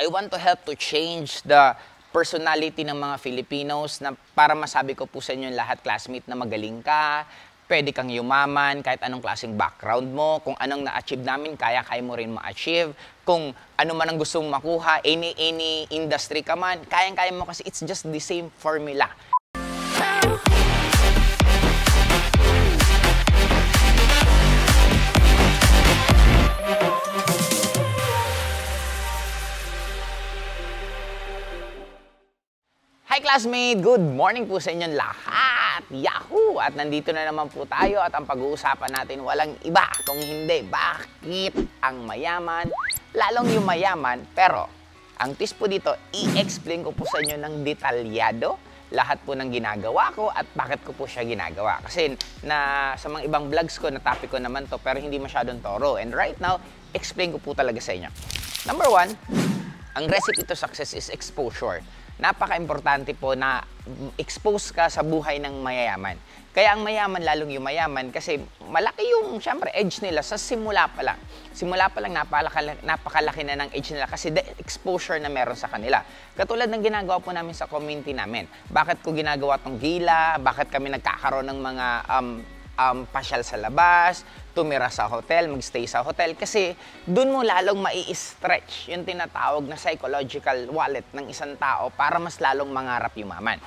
I want to help to change the personality ng mga Filipinos na para masabi ko po sa inyo lahat classmate na magaling ka, pwede kang yumaman kahit anong klaseng background mo, kung anong na-achieve namin, kaya kaya mo rin ma-achieve, kung ano man ang gusto mong makuha, any, any industry ka man, kayang-kaya mo kasi it's just the same formula. Classmate! Good morning po sa inyong lahat! Yahoo! At nandito na naman po tayo at ang pag-uusapan natin walang iba kung hindi bakit ang mayaman, lalong yung mayaman, pero ang twist po dito, i-explain ko po sa inyo ng detalyado lahat po ng ginagawa ko at bakit ko po siya ginagawa. Kasi na sa mga ibang vlogs ko, na topic ko naman to pero hindi masyadong toro. And right now, explain ko po talaga sa inyo. Number one, ang recipe to success is exposure napaka-importante po na expose ka sa buhay ng mayayaman. Kaya ang mayaman, lalong yung mayaman, kasi malaki yung, syempre, edge nila sa simula pa lang. Simula pa lang, napakalaki, napakalaki na ng edge nila kasi the exposure na meron sa kanila. Katulad ng ginagawa po namin sa community namin. Bakit ko ginagawa tong gila? Bakit kami nagkakaroon ng mga um, um, pasyal sa labas, tumira sa hotel, magstay sa hotel. Kasi doon mo lalong mai-stretch yung tinatawag na psychological wallet ng isang tao para mas lalong mangarap yumaman.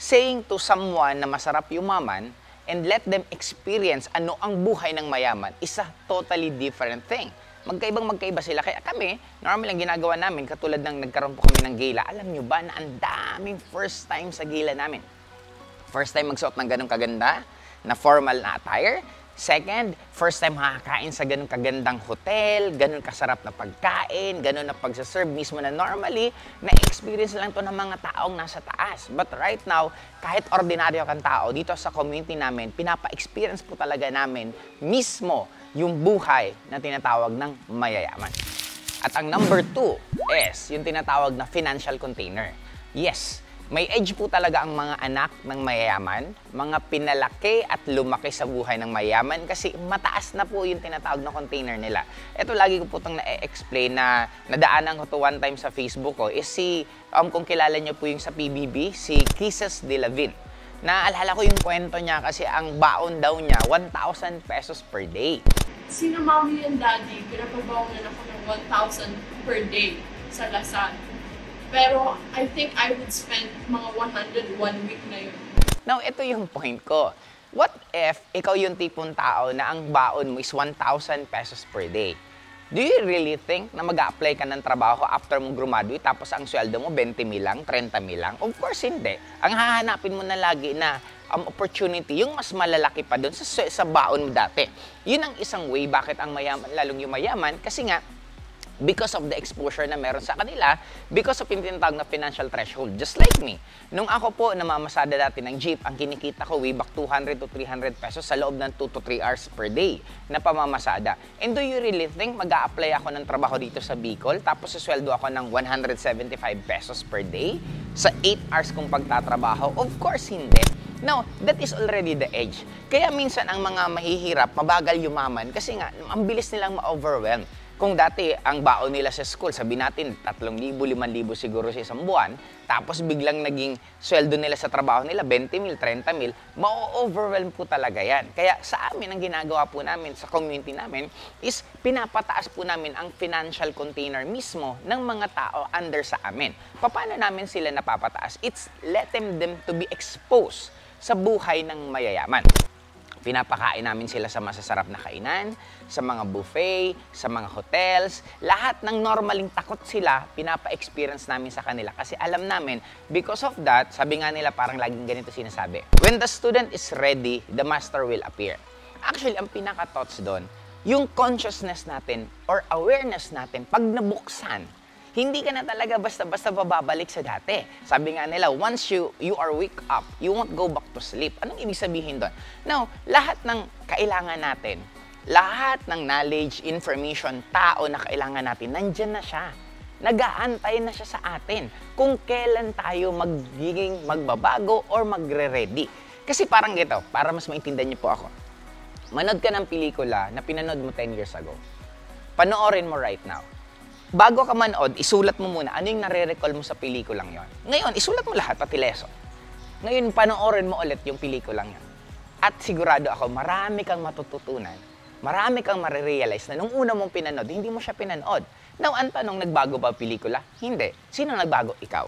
Saying to someone na masarap yumaman and let them experience ano ang buhay ng mayaman is a totally different thing. Magkaibang magkaiba sila. Kaya kami, normal lang ginagawa namin, katulad ng nagkaroon po kami ng gala. Alam nyo ba na ang daming first time sa gala namin? First time magsuot ng ganong kaganda, na formal na attire. Second, first time makakain sa ganun kagandang hotel, ganun kasarap na pagkain, ganun na pagsaserve mismo na normally, na-experience lang to ng mga taong nasa taas. But right now, kahit ordinaryo kang tao, dito sa community namin, pinapa-experience po talaga namin mismo yung buhay na tinatawag ng mayayaman. At ang number two is yung tinatawag na financial container. Yes, may edge po talaga ang mga anak ng mayayaman, mga pinalaki at lumaki sa buhay ng mayaman kasi mataas na po yung tinatawag na container nila. Ito lagi ko po itong na-explain na nadaanan ko to one time sa Facebook ko is si, um, kung kilala niyo po yung sa PBB, si Kisses de la Vin. Naalala ko yung kwento niya kasi ang baon daw niya 1,000 pesos per day. Sino mommy and daddy, pinapabawanan ako ng 1,000 per day sa Lasal. Pero I think I would spend mga 100 one week na yun. Now, ito yung point ko. What if ikaw yung tipong tao na ang baon mo is 1,000 pesos per day? Do you really think na mag apply ka ng trabaho after mong graduate tapos ang sweldo mo 20 mil lang, 30 mil lang? Of course, hindi. Ang hahanapin mo na lagi na um, opportunity, yung mas malalaki pa doon sa, sa baon mo dati. Yun ang isang way bakit ang mayaman, lalong yung mayaman, kasi nga, because of the exposure na meron sa kanila, because of yung na financial threshold. Just like me. Nung ako po namamasada dati ng jeep, ang kinikita ko way back 200 to 300 pesos sa loob ng 2 to 3 hours per day na pamamasada. And do you really think mag apply ako ng trabaho dito sa Bicol tapos susweldo ako ng 175 pesos per day sa 8 hours kong pagtatrabaho? Of course, hindi. No, that is already the edge. Kaya minsan ang mga mahihirap, mabagal yumaman kasi nga, ang bilis nilang ma-overwhelm. Kung dati ang baon nila sa school, sabi natin 3,000, 5,000 siguro sa isang buwan, tapos biglang naging sweldo nila sa trabaho nila 20 mil, 30 mil, ma-overwhelm po talaga yan. Kaya sa amin, ang ginagawa po namin sa community namin is pinapataas po namin ang financial container mismo ng mga tao under sa amin. Paano namin sila napapataas? It's letting them to be exposed sa buhay ng mayayaman. Pinapakain namin sila sa masasarap na kainan, sa mga buffet, sa mga hotels. Lahat ng normaling takot sila, pinapa-experience namin sa kanila. Kasi alam namin, because of that, sabi nga nila parang laging ganito sinasabi, when the student is ready, the master will appear. Actually, ang pinaka-thoughts doon, yung consciousness natin or awareness natin, pag nabuksan, hindi ka na talaga basta-basta bababalik sa dati. Sabi nga nila, once you you are wake up, you won't go back to sleep. Anong ibig sabihin doon? Now, lahat ng kailangan natin, lahat ng knowledge, information, tao na kailangan natin, nandyan na siya. Nagaantay na siya sa atin kung kailan tayo magiging magbabago or magre-ready. Kasi parang gito, para mas maintindihan niyo po ako. Manood ka ng pelikula na pinanood mo 10 years ago. Panoorin mo right now bago ka manood, isulat mo muna ano yung nare-recall mo sa pelikulang yon. Ngayon, isulat mo lahat, pati lesson. Ngayon, panoorin mo ulit yung pelikulang yon. At sigurado ako, marami kang matututunan. Marami kang marirealize na nung una mong pinanood, hindi mo siya pinanood. Now, ang tanong, nagbago ba pelikula? Hindi. Sino nagbago? Ikaw.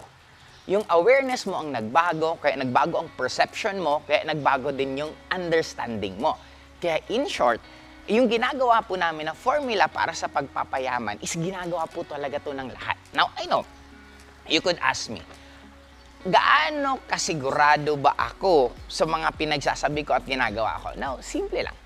Yung awareness mo ang nagbago, kaya nagbago ang perception mo, kaya nagbago din yung understanding mo. Kaya in short, yung ginagawa po namin na formula para sa pagpapayaman is ginagawa po talaga to ng lahat. Now, I know, you could ask me, gaano kasigurado ba ako sa mga pinagsasabi ko at ginagawa ko? Now, simple lang.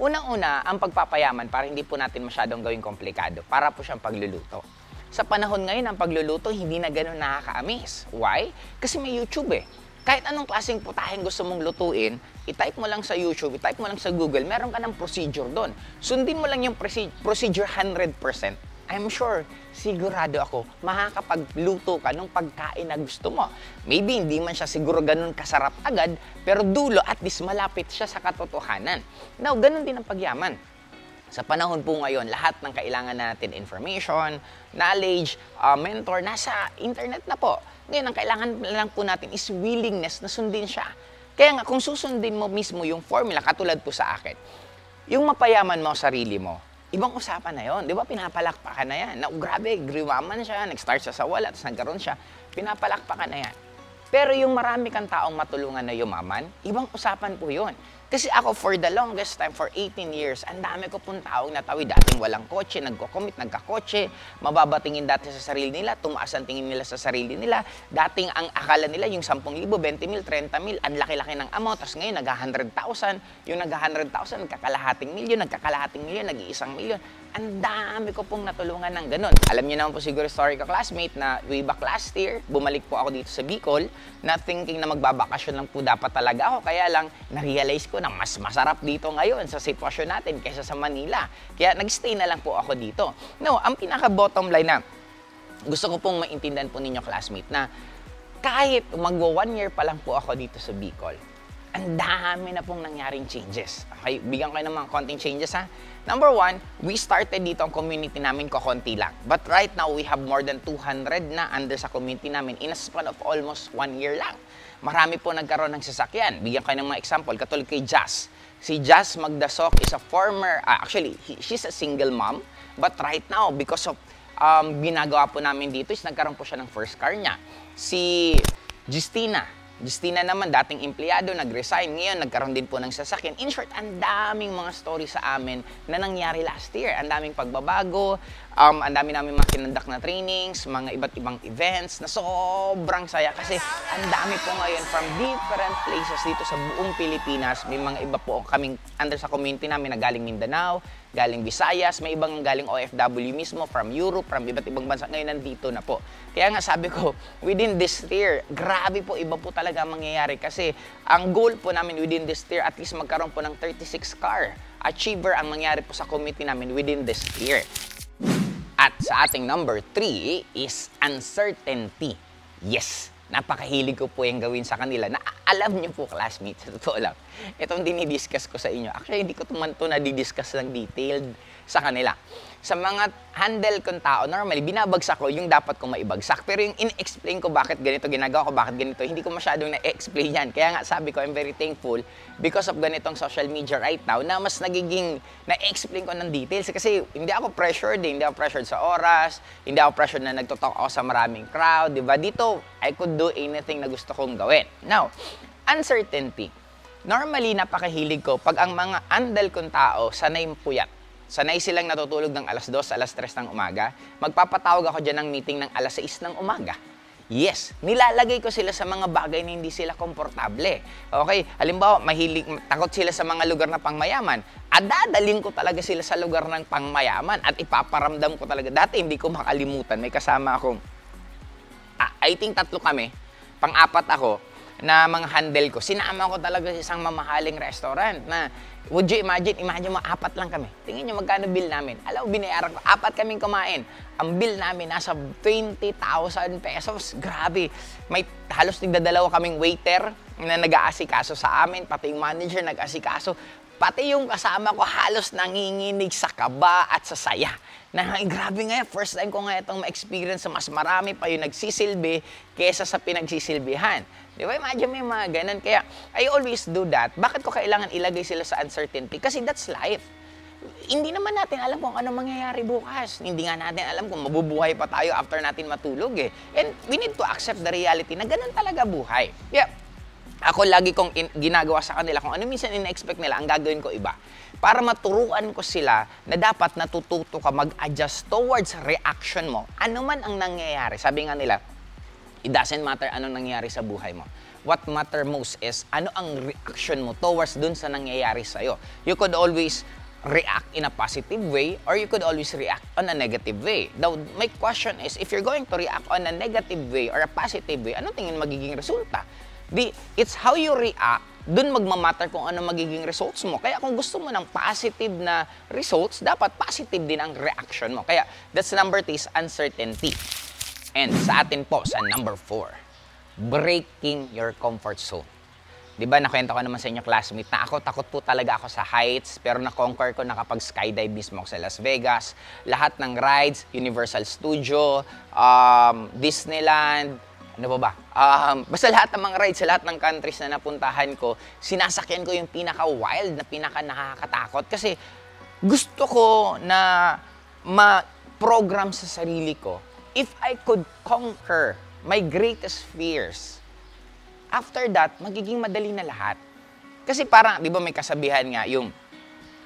Unang-una, ang pagpapayaman para hindi po natin masyadong gawing komplikado, para po siyang pagluluto. Sa panahon ngayon, ang pagluluto hindi na ganun nakakaamis. Why? Kasi may YouTube eh kahit anong klaseng putahin gusto mong lutuin, i-type mo lang sa YouTube, i-type mo lang sa Google, meron ka ng procedure doon. Sundin mo lang yung procedure 100%. I'm sure, sigurado ako, makakapagluto ka ng pagkain na gusto mo. Maybe hindi man siya siguro ganun kasarap agad, pero dulo at least malapit siya sa katotohanan. Now, ganun din ang pagyaman. Sa panahon po ngayon, lahat ng kailangan natin information, knowledge, uh, mentor, nasa internet na po. Ngayon, ang kailangan lang po natin is willingness na sundin siya. Kaya nga, kung susundin mo mismo yung formula, katulad po sa akin, yung mapayaman mo sarili mo, ibang usapan na yon, di ba? Pinapalakpakan na yan. Na, oh, grabe, griwaman siya, nag-start siya sa wala, tapos nagkaroon siya, pinapalakpakan na yan. Pero yung marami kang taong matulungan na yumaman, ibang usapan po yon. Kasi ako for the longest time, for 18 years, ang dami ko pong taong natawid. Dating walang kotse, nagko-commit, nagka-kotse, mababatingin dati sa sarili nila, tumaas ang tingin nila sa sarili nila. Dating ang akala nila yung 10,000, 20 mil, 30 mil, ang laki-laki ng amount. Tapos ngayon, nag-100,000. Yung nag-100,000, nagkakalahating milyon, nagkakalahating milyon, nag-iisang milyon. Ang dami ko pong natulungan ng ganun. Alam niyo naman po siguro story ko classmate na way back last year, bumalik po ako dito sa Bicol na thinking na magbabakasyon lang po dapat talaga ako. Kaya lang, na-realize ko na mas masarap dito ngayon sa sitwasyon natin kaysa sa Manila. Kaya nag-stay na lang po ako dito. No, ang pinaka-bottom line na gusto ko pong maintindihan po ninyo classmate na kahit magwa one year pa lang po ako dito sa Bicol, ang dami na pong nangyaring changes. Okay, bigyan ko ng mga konting changes ha. Number one, we started dito ang community namin ko konti lang. But right now, we have more than 200 na under sa community namin in a span of almost one year lang. Marami po nagkaroon ng sasakyan. Bigyan ko ng mga example, katulad kay Jazz. Si Jazz Magdasok is a former, uh, actually, he, she's a single mom. But right now, because of um, ginagawa po namin dito, is nagkaroon po siya ng first car niya. Si Justina, Justina naman, dating empleyado, nag-resign. Ngayon, nagkaroon din po ng sasakyan. In short, ang daming mga story sa amin na nangyari last year. Ang daming pagbabago, um, ang dami namin mga kinandak na trainings, mga iba't ibang events na sobrang saya. Kasi ang dami po ngayon from different places dito sa buong Pilipinas. May mga iba po kaming under sa community namin na galing Mindanao, galing Visayas, may ibang galing OFW mismo, from Europe, from iba't ibang bansa. Ngayon, nandito na po. Kaya nga sabi ko, within this year, grabe po, iba po talaga mangyayari. Kasi ang goal po namin within this year, at least magkaroon po ng 36 car achiever ang mangyari po sa committee namin within this year. At sa ating number 3 is uncertainty. Yes, napakahilig ko po yung gawin sa kanila na alam niyo po classmates, sa totoo lang. Itong dinidiscuss ko sa inyo. Actually, hindi ko naman ito na-discuss ng detailed sa kanila. Sa mga handle kong tao, normally, binabagsak ko yung dapat kong maibagsak. Pero yung in-explain ko bakit ganito, ginagawa ko bakit ganito, hindi ko masyadong na-explain yan. Kaya nga sabi ko, I'm very thankful because of ganitong social media right now na mas nagiging na-explain ko ng details. Kasi hindi ako pressured, eh. hindi ako pressured sa oras, hindi ako pressured na nagtotalk ako sa maraming crowd, di ba? Dito, I could do anything na gusto kong gawin. Now, uncertainty. Normally, napakahilig ko pag ang mga andal kong tao sanay puyat sanay silang natutulog ng alas 2, alas 3 ng umaga, magpapatawag ako dyan ng meeting ng alas 6 ng umaga. Yes, nilalagay ko sila sa mga bagay na hindi sila komportable. Okay, halimbawa, mahilig, takot sila sa mga lugar na pangmayaman. At dadaling ko talaga sila sa lugar ng pangmayaman at ipaparamdam ko talaga. Dati hindi ko makalimutan, may kasama akong, ah, I think tatlo kami, pang-apat ako, na mga handle ko. Sinama ko talaga sa isang mamahaling restaurant na would you imagine, imagine mo, apat lang kami. Tingin nyo magkano bill namin. Alam mo, binayaran ko, apat kaming kumain. Ang bill namin nasa 20,000 pesos. Grabe. May halos nagdadalawa kaming waiter na nag-aasikaso sa amin, pati yung manager nag-aasikaso. Pati yung kasama ko halos nanginginig sa kaba at sa saya. Na grabe nga, first time ko nga itong ma-experience mas marami pa yung nagsisilbi kesa sa pinagsisilbihan. Di ba? Imagine may mga ganun. Kaya I always do that. Bakit ko kailangan ilagay sila sa uncertainty? Kasi that's life hindi naman natin alam kung ano mangyayari bukas. Hindi nga natin alam kung mabubuhay pa tayo after natin matulog eh. And we need to accept the reality na ganun talaga buhay. Yeah. Ako lagi kong in- ginagawa sa kanila kung ano minsan ina-expect nila, ang gagawin ko iba. Para maturuan ko sila na dapat natututo ka mag-adjust towards reaction mo. Ano man ang nangyayari. Sabi nga nila, it doesn't matter anong nangyayari sa buhay mo. What matter most is ano ang reaction mo towards dun sa nangyayari sa'yo. You could always react in a positive way or you could always react on a negative way. Now, my question is, if you're going to react on a negative way or a positive way, ano tingin magiging resulta? Di, it's how you react, dun magmamatter kung ano magiging results mo. Kaya kung gusto mo ng positive na results, dapat positive din ang reaction mo. Kaya that's number is uncertainty. And sa atin po, sa number four, breaking your comfort zone. Di ba, nakwento ko naman sa inyo, classmate, na ako, takot po talaga ako sa heights, pero na-conquer ko nakapag skydive mismo sa Las Vegas. Lahat ng rides, Universal Studio, um, Disneyland, ano ba ba? Um, basta lahat ng mga rides sa lahat ng countries na napuntahan ko, sinasakyan ko yung pinaka-wild na pinaka-nakakatakot. Kasi gusto ko na ma-program sa sarili ko, if I could conquer my greatest fears, after that, magiging madali na lahat. Kasi parang, di ba may kasabihan nga, yung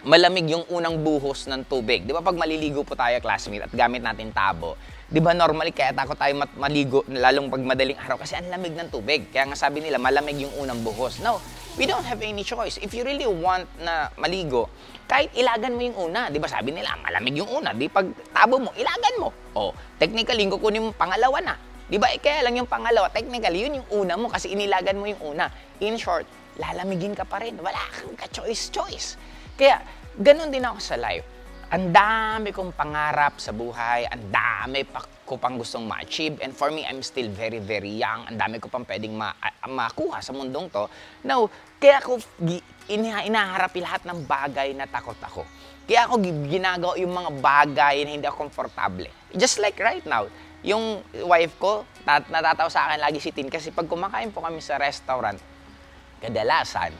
malamig yung unang buhos ng tubig. Di ba pag maliligo po tayo, classmate, at gamit natin tabo, di ba normally kaya takot tayo mat- maligo, lalong pag madaling araw, kasi ang lamig ng tubig. Kaya nga sabi nila, malamig yung unang buhos. Now, we don't have any choice. If you really want na maligo, kahit ilagan mo yung una, di ba sabi nila, malamig yung una, di pag tabo mo, ilagan mo. O, technically, kukunin mo pangalawa na. Di ba? Eh, kaya lang yung pangalawa, technically, yun yung una mo kasi inilagan mo yung una. In short, lalamigin ka pa rin. Wala kang ka-choice-choice. Kaya, ganun din ako sa life. Ang dami kong pangarap sa buhay, ang dami pa ko pang gustong ma-achieve. And for me, I'm still very, very young. Ang dami ko pang pwedeng ma- a- makuha sa mundong to. Now, kaya gi- ina- inaharap lahat ng bagay na takot ako. Kaya ako gi- ginagawa yung mga bagay na hindi ako komportable. Just like right now, yung wife ko, tat- natatawa sa akin lagi si Tin kasi pag kumakain po kami sa restaurant, kadalasan,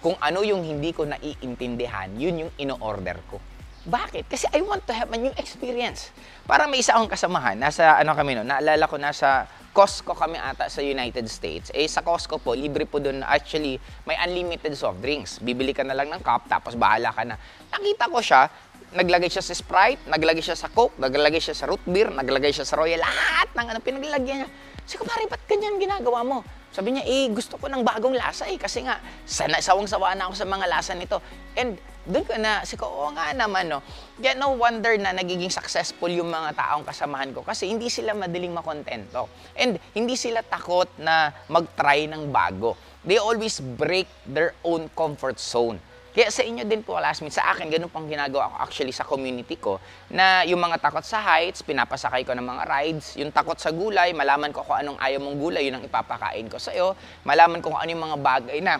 kung ano yung hindi ko naiintindihan, yun yung ino-order ko. Bakit? Kasi I want to have a new experience. Parang may isa akong kasamahan, nasa ano kami no, naalala ko nasa Costco kami ata sa United States. Eh sa Costco po, libre po doon actually may unlimited soft drinks. Bibili ka na lang ng cup tapos bahala ka na. Nakita ko siya, naglagay siya sa Sprite, naglagay siya sa Coke, naglagay siya sa root beer, naglagay siya sa Royal, lahat ng ano pinaglagyan niya. Sabi ko, pare, ba't ganyan ginagawa mo? Sabi niya, eh, gusto ko ng bagong lasa eh. Kasi nga, sana, sawang-sawa na ako sa mga lasa nito. And doon ko na, si ko, oo nga naman, no. Kaya no wonder na nagiging successful yung mga taong kasamahan ko kasi hindi sila madaling makontento. And hindi sila takot na mag-try ng bago. They always break their own comfort zone. Kaya sa inyo din po, classmates, sa akin, ganun pang ginagawa ko actually sa community ko, na yung mga takot sa heights, pinapasakay ko ng mga rides, yung takot sa gulay, malaman ko kung anong ayaw mong gulay, yun ang ipapakain ko sa'yo, malaman ko kung ano yung mga bagay na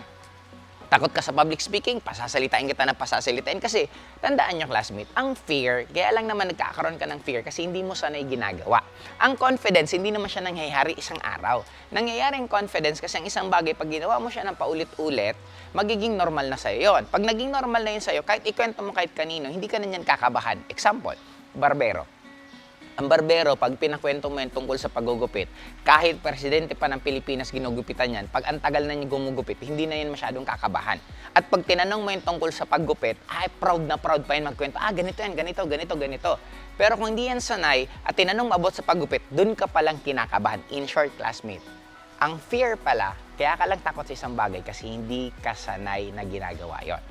takot ka sa public speaking, pasasalitain kita ng pasasalitain. Kasi, tandaan nyo, classmate, ang fear, kaya lang naman nagkakaroon ka ng fear kasi hindi mo sanay ginagawa. Ang confidence, hindi naman siya nangyayari isang araw. Nangyayari ang confidence kasi ang isang bagay, pag ginawa mo siya ng paulit-ulit, magiging normal na sa'yo yun. Pag naging normal na yun sa'yo, kahit ikwento mo kahit kanino, hindi ka na niyan kakabahan. Example, barbero. Ang barbero, pag pinakwento mo yan tungkol sa paggugupit, kahit presidente pa ng Pilipinas ginugupitan yan, pag ang tagal na niya gumugupit, hindi na yan masyadong kakabahan. At pag tinanong mo yan tungkol sa paggupit, ay proud na proud pa yan magkwento, ah, ganito yan, ganito, ganito, ganito. Pero kung hindi yan sanay at tinanong mabot sa paggupit, dun ka palang kinakabahan. In short, classmate, ang fear pala, kaya ka lang takot sa isang bagay kasi hindi ka sanay na ginagawa yon.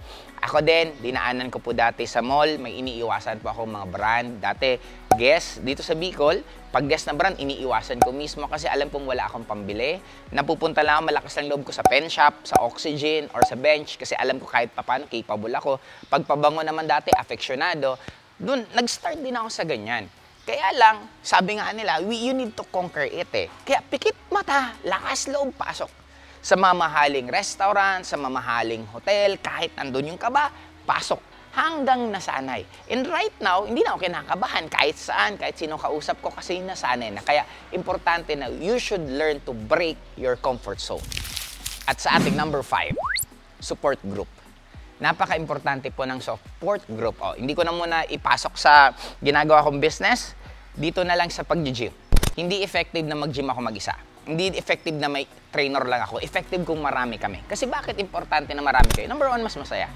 Ako din, dinaanan ko po dati sa mall, may iniiwasan po ako mga brand. Dati, guess, dito sa Bicol, pag guess na brand, iniiwasan ko mismo kasi alam kong wala akong pambili. Napupunta lang malakas lang loob ko sa pen shop, sa oxygen, or sa bench kasi alam ko kahit papano capable ako. Pagpabango naman dati, affectionado. Doon, nag-start din ako sa ganyan. Kaya lang, sabi nga nila, we, you need to conquer it eh. Kaya pikit mata, lakas loob, pasok. Sa mamahaling restaurant, sa mamahaling hotel, kahit nandun yung kaba, pasok hanggang nasanay. And right now, hindi na ako kinakabahan kahit saan, kahit sino kausap ko kasi nasanay na. Kaya importante na you should learn to break your comfort zone. At sa ating number five, support group. Napaka-importante po ng support group. O, hindi ko na muna ipasok sa ginagawa kong business. Dito na lang sa pag-gym. Hindi effective na mag-gym ako mag-isa. Hindi effective na may trainer lang ako. Effective kung marami kami. Kasi bakit importante na marami kayo? Number one, mas masaya.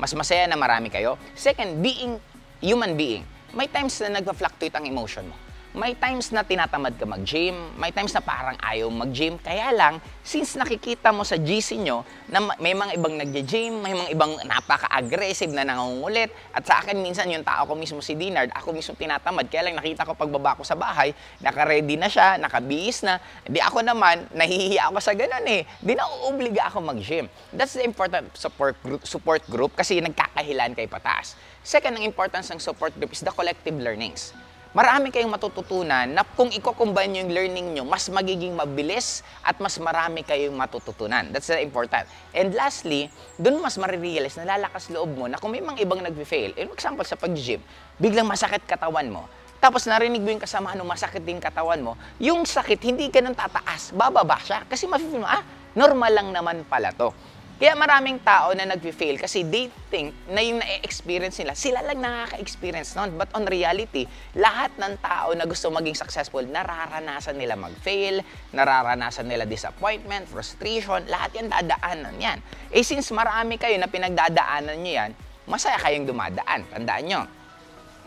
Mas masaya na marami kayo. Second, being human being. May times na nagpa-fluctuate ang emotion mo may times na tinatamad ka mag-gym, may times na parang ayaw mag-gym. Kaya lang, since nakikita mo sa GC nyo na may mga ibang nag-gym, may mga ibang napaka-aggressive na nangungulit. At sa akin, minsan yung tao ko mismo si Dinard, ako mismo tinatamad. Kaya lang nakita ko pagbaba ko sa bahay, naka-ready na siya, nakabihis na. Di ako naman, nahihiya ako sa ganun eh. Di na uubliga ako mag-gym. That's the important support group, support group kasi nagkakahilan kay pataas. Second, ang importance ng support group is the collective learnings marami kayong matututunan na kung i-combine yung learning nyo, mas magiging mabilis at mas marami kayong matututunan. That's the important. And lastly, doon mas marirealize na lalakas loob mo na kung may mga ibang nag-fail, in example sa pag-gym, biglang masakit katawan mo, tapos narinig mo yung kasama mo, masakit din katawan mo, yung sakit hindi ka nang tataas, bababa siya. Kasi mafe-feel mo, ah, normal lang naman pala to. Kaya maraming tao na nag-fail kasi they think na yung na-experience nila, sila lang nakaka-experience noon. But on reality, lahat ng tao na gusto maging successful, nararanasan nila mag-fail, nararanasan nila disappointment, frustration, lahat yan dadaanan yan. Eh since marami kayo na pinagdadaanan nyo yan, masaya kayong dumadaan. Tandaan nyo,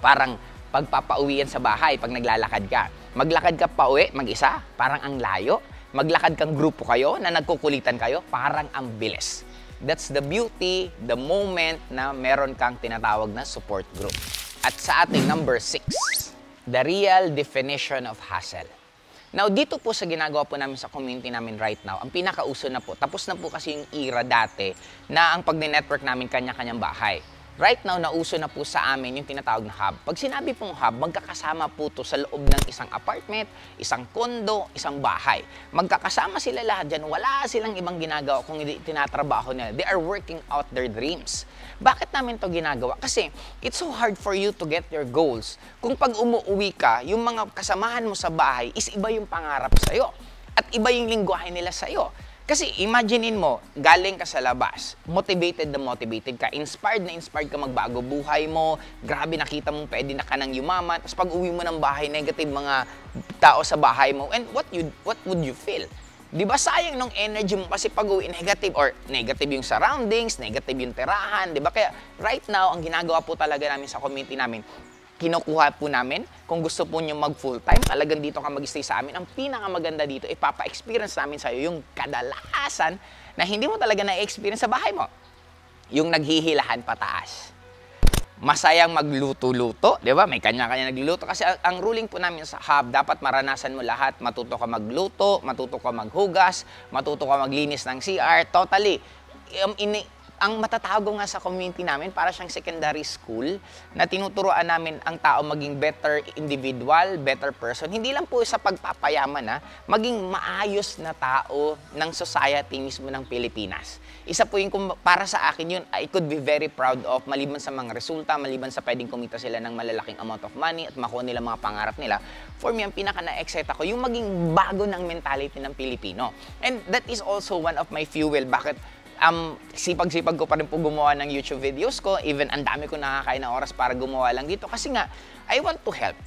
parang pagpapauwi yan sa bahay pag naglalakad ka. Maglakad ka pa uwi, mag-isa, parang ang layo maglakad kang grupo kayo na nagkukulitan kayo, parang ang bilis. That's the beauty, the moment na meron kang tinatawag na support group. At sa ating number six, the real definition of hustle. Now, dito po sa ginagawa po namin sa community namin right now, ang pinakauso na po, tapos na po kasi yung era dati na ang pag-network namin kanya-kanyang bahay. Right now, nauso na po sa amin yung tinatawag na hub. Pag sinabi pong hub, magkakasama po to sa loob ng isang apartment, isang kondo, isang bahay. Magkakasama sila lahat dyan. Wala silang ibang ginagawa kung hindi tinatrabaho nila. They are working out their dreams. Bakit namin to ginagawa? Kasi it's so hard for you to get your goals. Kung pag umuwi ka, yung mga kasamahan mo sa bahay is iba yung pangarap sa'yo. At iba yung lingwahe nila sa'yo. Kasi imaginein mo, galing ka sa labas, motivated na motivated ka, inspired na inspired ka magbago buhay mo, grabe nakita mo pwede na ka nang yumaman, tapos pag uwi mo ng bahay, negative mga tao sa bahay mo, and what you what would you feel? Di ba sayang nung energy mo kasi pag uwi negative or negative yung surroundings, negative yung tirahan, di ba? Kaya right now, ang ginagawa po talaga namin sa community namin, kinukuha po namin. Kung gusto po nyo mag full-time, talagang dito ka mag-stay sa amin. Ang pinakamaganda dito, ipapa-experience namin sa'yo yung kadalasan na hindi mo talaga na-experience sa bahay mo. Yung naghihilahan pataas. Masayang magluto-luto, di ba? May kanya-kanya nagluluto. Kasi ang, ang ruling po namin sa hub, dapat maranasan mo lahat. Matuto ka magluto, matuto ka maghugas, matuto ka maglinis ng CR. Totally. Um, ini, ang matatago nga sa community namin, para siyang secondary school na tinuturoan namin ang tao maging better individual, better person. Hindi lang po sa pagpapayaman, ha, maging maayos na tao ng society mismo ng Pilipinas. Isa po yung para sa akin yun, I could be very proud of maliban sa mga resulta, maliban sa pwedeng kumita sila ng malalaking amount of money at makuha nila mga pangarap nila. For me, ang pinaka na-excite ako, yung maging bago ng mentality ng Pilipino. And that is also one of my fuel. Bakit um, sipag-sipag ko pa rin po gumawa ng YouTube videos ko. Even ang dami ko nakakain na oras para gumawa lang dito. Kasi nga, I want to help.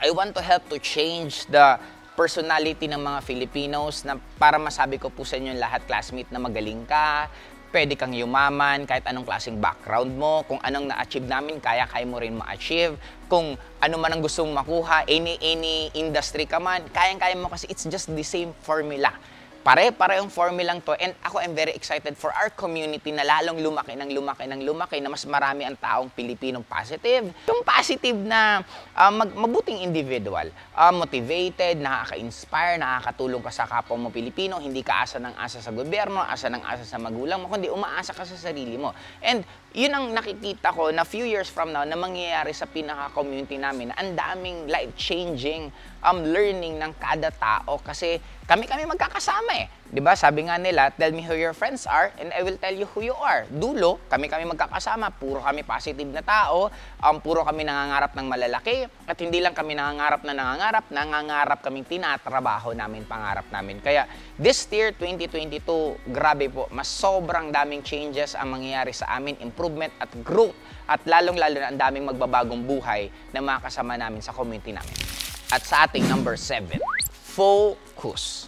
I want to help to change the personality ng mga Filipinos na para masabi ko po sa inyo lahat classmate na magaling ka, pwede kang yumaman kahit anong klaseng background mo, kung anong na-achieve namin, kaya kaya mo rin ma-achieve, kung ano man ang gusto mong makuha, any, any industry ka man, kayang-kaya mo kasi it's just the same formula pare-parehong formulang to and ako am very excited for our community na lalong lumaki ng lumaki ng lumaki na mas marami ang taong Pilipinong positive. Yung positive na uh, mag, mabuting individual, uh, motivated, nakaka-inspire, nakakatulong ka sa kapwa mo Pilipino, hindi ka asa ng asa sa gobyerno, asa ng asa sa magulang mo, kundi umaasa ka sa sarili mo. And yun ang nakikita ko na few years from now na mangyayari sa pinaka-community namin na ang daming life-changing um, learning ng kada tao kasi kami-kami magkakasama eh. 'Di ba? Sabi nga nila, tell me who your friends are and I will tell you who you are. Dulo, kami-kami magkakasama, puro kami positive na tao, um, puro kami nangangarap ng malalaki at hindi lang kami nangangarap na nangangarap, nangangarap kaming tinatrabaho namin, pangarap namin. Kaya this year 2022, grabe po, mas sobrang daming changes ang mangyayari sa amin, improvement at growth at lalong-lalo na ang daming magbabagong buhay na makasama namin sa community namin. At sa ating number 7, focus.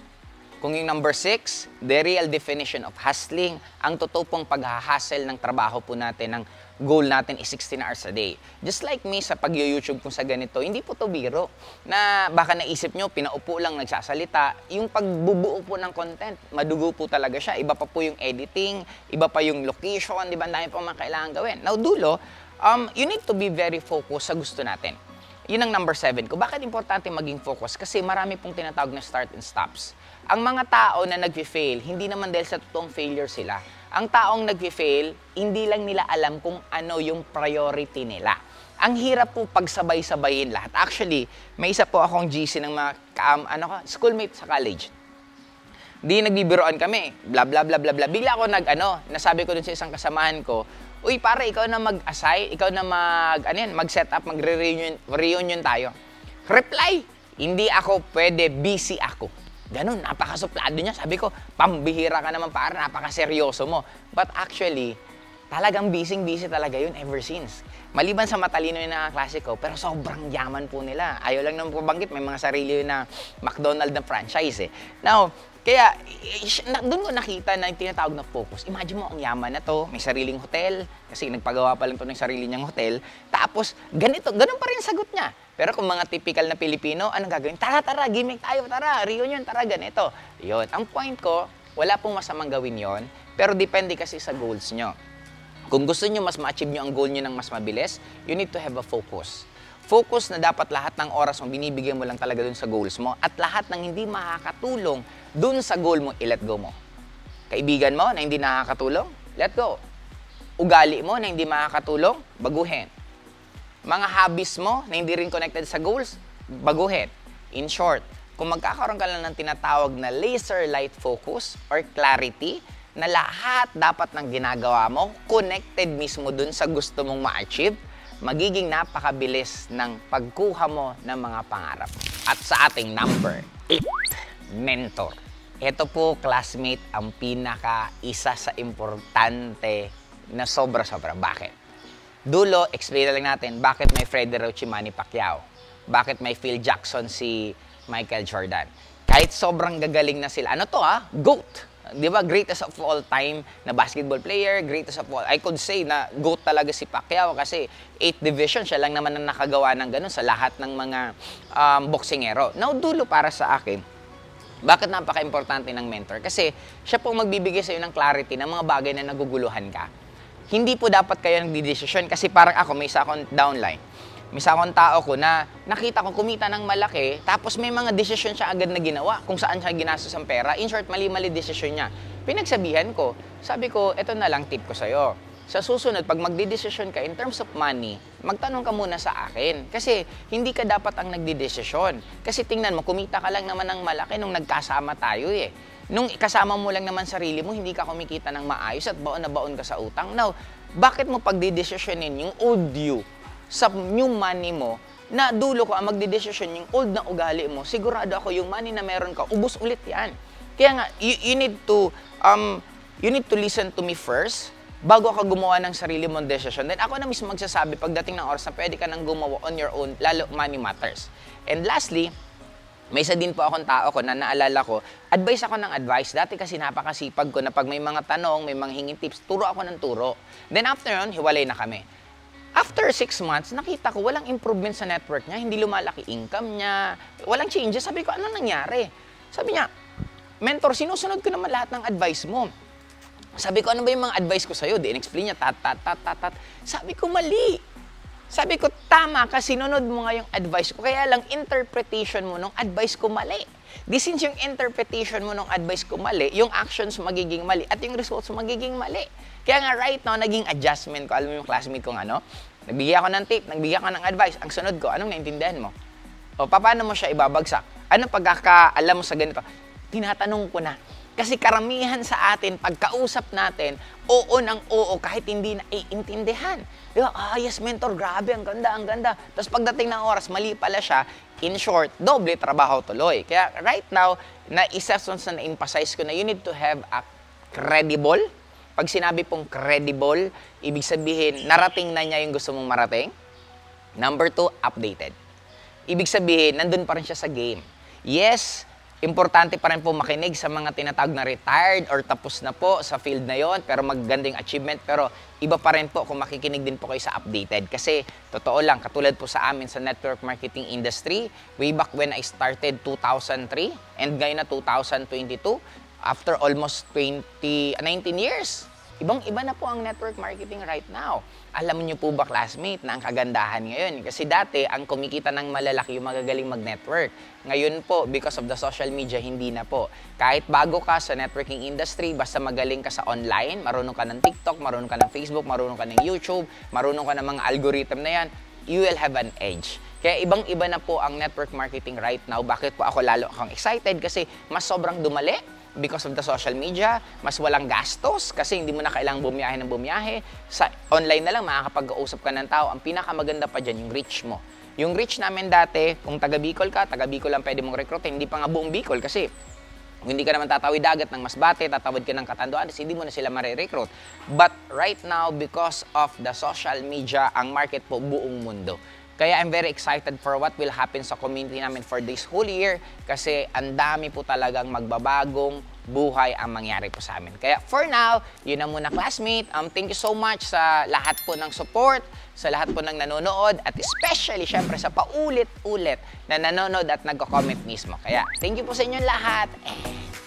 Kung yung number 6, the real definition of hustling, ang totoo pong paghahasel ng trabaho po natin, ng goal natin is 16 hours a day. Just like me sa pag-YouTube kung sa ganito, hindi po to biro. Na baka naisip nyo, pinaupo lang nagsasalita. Yung pagbubuo po ng content, madugo po talaga siya. Iba pa po yung editing, iba pa yung location, di ba? Ang dami pa mga kailangan gawin. Now, dulo, um, you need to be very focused sa gusto natin. Yun ang number seven ko. Bakit importante maging focus? Kasi marami pong tinatawag na start and stops. Ang mga tao na nag-fail, hindi naman dahil sa totoong failure sila. Ang taong nag-fail, hindi lang nila alam kung ano yung priority nila. Ang hirap po pagsabay-sabayin lahat. Actually, may isa po akong GC ng mga kaam, ano ka, schoolmate sa college. Di nagbibiroan kami, bla bla bla bla bla. Bigla ako nag ano, nasabi ko dun sa isang kasamahan ko, uy pare, ikaw na mag-assign, ikaw na mag, ano yan, mag-set up, magre-reunion reunion tayo. Reply, hindi ako pwede, busy ako. Ganun, napakasuplado niya. Sabi ko, pambihira ka naman para, napakaseryoso mo. But actually, talagang busy-busy talaga yun ever since. Maliban sa matalino yung nakaklase ko, pero sobrang yaman po nila. Ayaw lang naman po banggit, may mga sarili yun na McDonald na franchise eh. Now, kaya, doon ko nakita na yung tinatawag na focus. Imagine mo, ang yaman na to, may sariling hotel, kasi nagpagawa pa lang to ng sarili niyang hotel. Tapos, ganito, ganun pa rin sagot niya. Pero kung mga typical na Pilipino, anong gagawin? Tara, tara, gimmick tayo, tara, reunion, tara, ganito. Yun. Ang point ko, wala pong masamang gawin yon pero depende kasi sa goals nyo. Kung gusto nyo mas ma-achieve nyo ang goal nyo ng mas mabilis, you need to have a focus focus na dapat lahat ng oras mo binibigyan mo lang talaga dun sa goals mo at lahat ng hindi makakatulong dun sa goal mo, i-let go mo. Kaibigan mo na hindi nakakatulong, let go. Ugali mo na hindi makakatulong, baguhin. Mga hobbies mo na hindi rin connected sa goals, baguhin. In short, kung magkakaroon ka lang ng tinatawag na laser light focus or clarity, na lahat dapat ng ginagawa mo connected mismo dun sa gusto mong ma-achieve, magiging napakabilis ng pagkuha mo ng mga pangarap. At sa ating number 8, mentor. Ito po, classmate, ang pinaka isa sa importante na sobra-sobra. Bakit? Dulo, explain lang natin bakit may Freddie Roach Manny Pacquiao. Bakit may Phil Jackson si Michael Jordan. Kahit sobrang gagaling na sila. Ano to ah? GOAT di ba, greatest of all time na basketball player, greatest of all. I could say na GOAT talaga si Pacquiao kasi 8 division siya lang naman ang nakagawa ng ganun sa lahat ng mga um, boksingero. Now, dulo para sa akin, bakit napaka-importante ng mentor? Kasi siya po magbibigay sa iyo ng clarity ng mga bagay na naguguluhan ka. Hindi po dapat kayo nagdi-decision kasi parang ako, may isa akong downline Misa akong tao ko na nakita ko kumita ng malaki, tapos may mga desisyon siya agad na ginawa kung saan siya ginastos ang pera. In short, mali-mali desisyon niya. Pinagsabihan ko, sabi ko, eto na lang tip ko sa'yo. Sa susunod, pag magdidesisyon ka in terms of money, magtanong ka muna sa akin. Kasi hindi ka dapat ang nagdidesisyon. Kasi tingnan mo, kumita ka lang naman ng malaki nung nagkasama tayo eh. Nung kasama mo lang naman sarili mo, hindi ka kumikita ng maayos at baon na baon ka sa utang. Now, bakit mo pagdidesisyonin yung old you sa new money mo, na dulo ko ang magdidesisyon yung old na ugali mo, sigurado ako yung money na meron ka, ubos ulit yan. Kaya nga, you, you need to, um, you need to listen to me first, bago ka gumawa ng sarili mong decision. Then ako na mismo magsasabi pagdating ng oras na pwede ka nang gumawa on your own, lalo money matters. And lastly, may isa din po akong tao ko na naalala ko, advice ako ng advice. Dati kasi napakasipag ko na pag may mga tanong, may mga hingin tips, turo ako ng turo. Then after yun, hiwalay na kami. After six months, nakita ko walang improvement sa network niya, hindi lumalaki income niya, walang changes. Sabi ko, ano nangyari? Sabi niya, mentor, sinusunod ko naman lahat ng advice mo. Sabi ko, ano ba yung mga advice ko sa'yo? Di in-explain niya, tat, tat, tat, tat, tat. Sabi ko, mali. Sabi ko, tama ka, sinunod mo nga yung advice ko. Kaya lang, interpretation mo ng advice ko mali. Di since yung interpretation mo ng advice ko mali, yung actions magiging mali, at yung results magiging mali. Kaya nga right now, naging adjustment ko. Alam mo yung classmate kong ano? Nagbigay ako ng tip, nagbigay ako ng advice. Ang sunod ko, anong naintindihan mo? O paano mo siya ibabagsak? Ano pagkakaalam mo sa ganito? Tinatanong ko na. Kasi karamihan sa atin, pagkausap natin, oo ng oo kahit hindi na iintindihan. Di ba? Ah, yes, mentor, grabe, ang ganda, ang ganda. Tapos pagdating ng oras, mali pala siya. In short, doble trabaho tuloy. Kaya right now, na isa sa na-emphasize ko na you need to have a credible. Pag sinabi pong credible, ibig sabihin, narating na niya yung gusto mong marating. Number two, updated. Ibig sabihin, nandun pa rin siya sa game. Yes, importante pa rin po makinig sa mga tinatawag na retired or tapos na po sa field na yon pero maganda yung achievement. Pero iba pa rin po kung makikinig din po kayo sa updated. Kasi totoo lang, katulad po sa amin sa network marketing industry, way back when I started 2003 and ngayon na 2022, after almost 20, 19 years, Ibang-iba na po ang network marketing right now. Alam niyo po ba, classmate, na ang kagandahan ngayon? Kasi dati, ang kumikita ng malalaki yung magagaling mag-network. Ngayon po, because of the social media, hindi na po. Kahit bago ka sa networking industry, basta magaling ka sa online, marunong ka ng TikTok, marunong ka ng Facebook, marunong ka ng YouTube, marunong ka ng mga algorithm na yan, you will have an edge. Kaya ibang-iba na po ang network marketing right now. Bakit po ako lalo akong excited? Kasi mas sobrang dumali because of the social media, mas walang gastos kasi hindi mo na kailangang bumiyahe ng bumiyahe. Sa online na lang makakapag-usap ka ng tao. Ang pinakamaganda pa dyan, yung reach mo. Yung reach namin dati, kung taga Bicol ka, taga Bicol lang pwede mong recruit, hindi pa nga buong Bicol kasi kung hindi ka naman tatawid dagat ng Masbate, tatawid ka ng Katanduan, hindi mo na sila marirecruit. But right now, because of the social media, ang market po buong mundo. Kaya I'm very excited for what will happen sa community namin for this whole year kasi ang dami po talagang magbabagong buhay ang mangyari po sa amin. Kaya for now, yun na muna classmate. Um, thank you so much sa lahat po ng support, sa lahat po ng nanonood, at especially syempre sa paulit-ulit na nanonood at nagko-comment mismo. Kaya thank you po sa inyong lahat. Eh,